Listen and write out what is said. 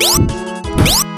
you